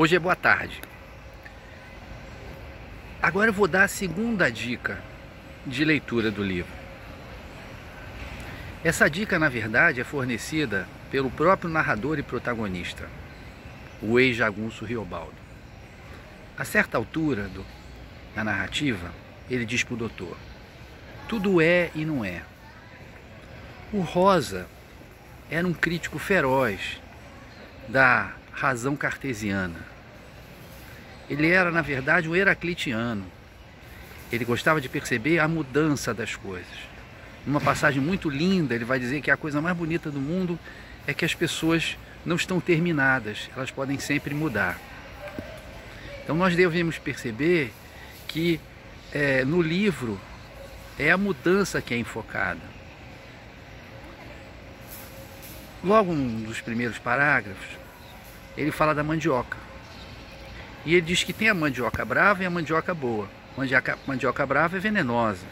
Hoje é boa tarde. Agora eu vou dar a segunda dica de leitura do livro. Essa dica, na verdade, é fornecida pelo próprio narrador e protagonista, o ex-jagunço Riobaldo. A certa altura do, da narrativa, ele diz para o doutor: tudo é e não é. O Rosa era um crítico feroz da razão cartesiana. Ele era, na verdade, um heraclitiano. Ele gostava de perceber a mudança das coisas. Numa passagem muito linda, ele vai dizer que a coisa mais bonita do mundo é que as pessoas não estão terminadas, elas podem sempre mudar. Então nós devemos perceber que é, no livro é a mudança que é enfocada. Logo um dos primeiros parágrafos, ele fala da mandioca. E ele diz que tem a mandioca brava e a mandioca boa. Mandioca, mandioca brava é venenosa.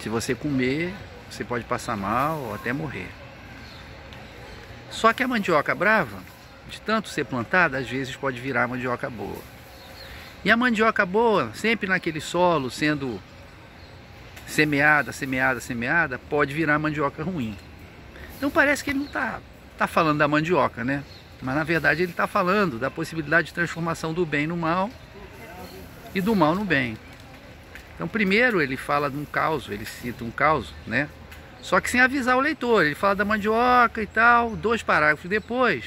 Se você comer, você pode passar mal ou até morrer. Só que a mandioca brava, de tanto ser plantada, às vezes pode virar mandioca boa. E a mandioca boa, sempre naquele solo, sendo semeada, semeada, semeada, pode virar mandioca ruim. Então parece que ele não está tá falando da mandioca, né? Mas na verdade ele está falando da possibilidade de transformação do bem no mal e do mal no bem. Então primeiro ele fala de um caos, ele cita um caos, né? Só que sem avisar o leitor, ele fala da mandioca e tal, dois parágrafos depois,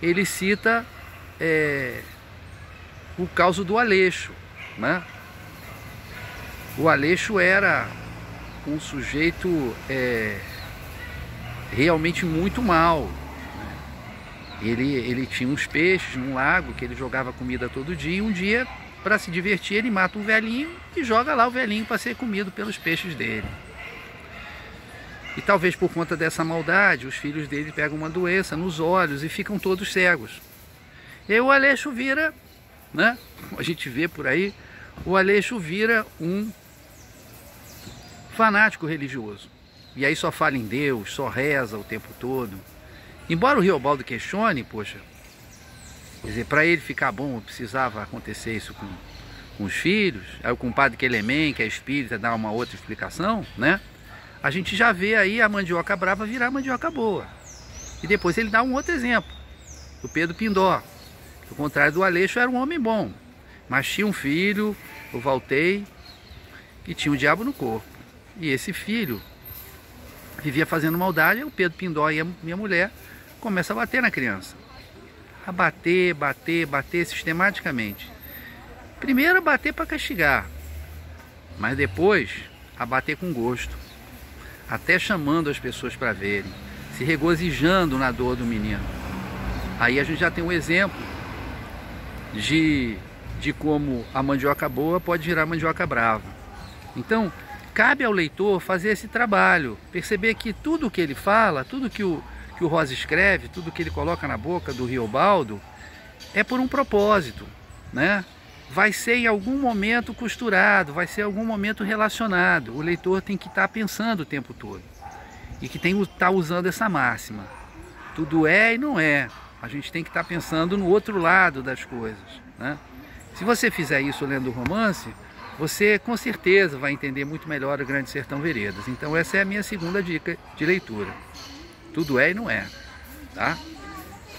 ele cita é, o caos do Aleixo, né? O Aleixo era um sujeito é, realmente muito mal. Ele, ele tinha uns peixes num lago que ele jogava comida todo dia. E um dia, para se divertir, ele mata um velhinho e joga lá o velhinho para ser comido pelos peixes dele. E talvez por conta dessa maldade, os filhos dele pegam uma doença nos olhos e ficam todos cegos. E aí o Aleixo vira, né? A gente vê por aí, o Aleixo vira um fanático religioso. E aí só fala em Deus, só reza o tempo todo. Embora o Riobaldo questione, poxa, quer dizer, para ele ficar bom precisava acontecer isso com, com os filhos. Aí o compadre Quelemem, que é espírita, dá uma outra explicação, né? A gente já vê aí a mandioca brava virar mandioca boa. E depois ele dá um outro exemplo, do Pedro Pindó. Que, ao contrário do Aleixo, era um homem bom. Mas tinha um filho, o Valtei, que tinha o diabo no corpo. E esse filho vivia fazendo maldade, o Pedro Pindó e a minha mulher começa a bater na criança. A bater, bater, bater sistematicamente. Primeiro a bater para castigar, mas depois a bater com gosto. Até chamando as pessoas para verem, se regozijando na dor do menino. Aí a gente já tem um exemplo de, de como a mandioca boa pode virar mandioca brava. Então, cabe ao leitor fazer esse trabalho, perceber que tudo que ele fala, tudo que o, que o Rosa escreve, tudo que ele coloca na boca do Riobaldo, é por um propósito, né? Vai ser em algum momento costurado, vai ser em algum momento relacionado. O leitor tem que estar tá pensando o tempo todo. E que tem que estar tá usando essa máxima. Tudo é e não é. A gente tem que estar tá pensando no outro lado das coisas. Né? Se você fizer isso lendo o romance, você com certeza vai entender muito melhor o Grande Sertão Veredas. Então essa é a minha segunda dica de leitura. Tudo é e não é, tá?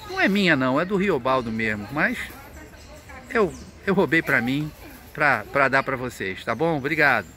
Não é minha não, é do Riobaldo mesmo, mas eu, eu roubei para mim para dar para vocês, tá bom? Obrigado.